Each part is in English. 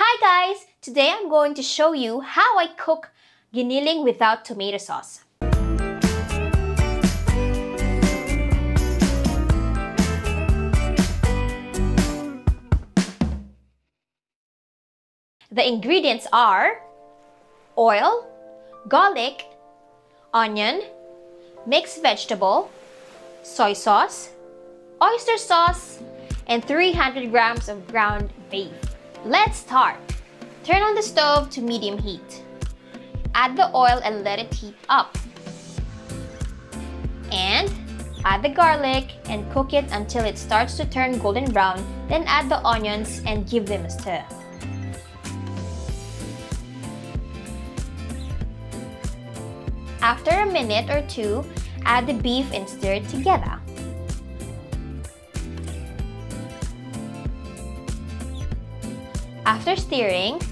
Hi guys! Today I'm going to show you how I cook giniling without tomato sauce. The ingredients are oil, garlic, onion, mixed vegetable, soy sauce, oyster sauce, and 300 grams of ground beef. Let's start. Turn on the stove to medium heat. Add the oil and let it heat up. And add the garlic and cook it until it starts to turn golden brown. Then add the onions and give them a stir. After a minute or two, add the beef and stir it together. After stirring,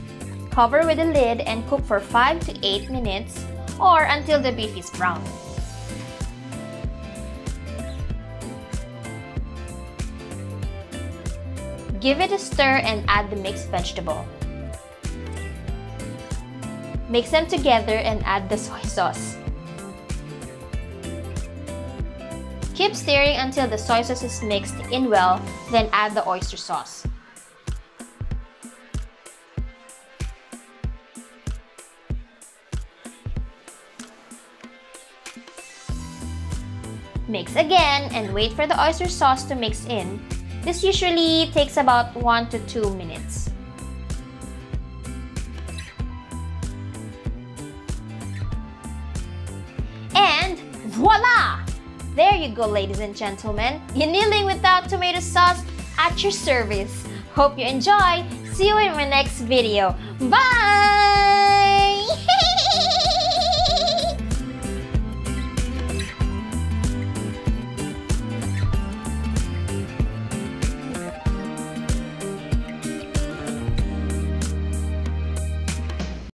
cover with a lid and cook for 5 to 8 minutes or until the beef is brown. Give it a stir and add the mixed vegetable. Mix them together and add the soy sauce. Keep stirring until the soy sauce is mixed in well, then add the oyster sauce. Mix again and wait for the oyster sauce to mix in. This usually takes about 1 to 2 minutes. And voila! There you go, ladies and gentlemen. Giniling without tomato sauce at your service. Hope you enjoy. See you in my next video. Bye!